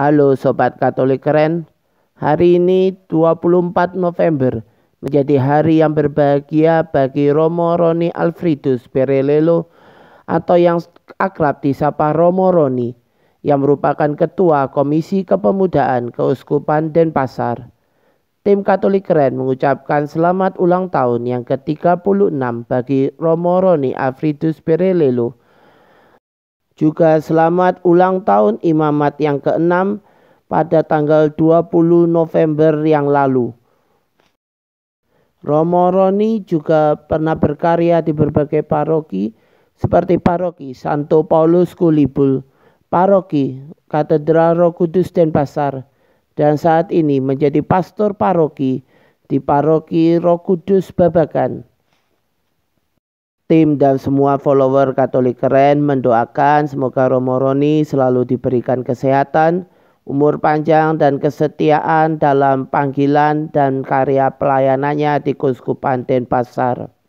Halo Sobat Katolik Keren, hari ini 24 November menjadi hari yang berbahagia bagi Romo Roni Alfredus Perelelo atau yang akrab disapa Romo Roni yang merupakan Ketua Komisi Kepemudaan Keuskupan Denpasar. Tim Katolik Keren mengucapkan selamat ulang tahun yang ke-36 bagi Romo Roni Alfredus Perelelo juga selamat ulang tahun imamat yang ke-6 pada tanggal 20 November yang lalu. Romo Roni juga pernah berkarya di berbagai paroki seperti paroki Santo Paulus Kulibul, paroki Katedral Roh Kudus Denpasar, dan saat ini menjadi pastor paroki di paroki Roh Kudus Babakan tim dan semua follower Katolik keren mendoakan semoga Romo Roni selalu diberikan kesehatan, umur panjang dan kesetiaan dalam panggilan dan karya pelayanannya di Kuskupan Denpasar.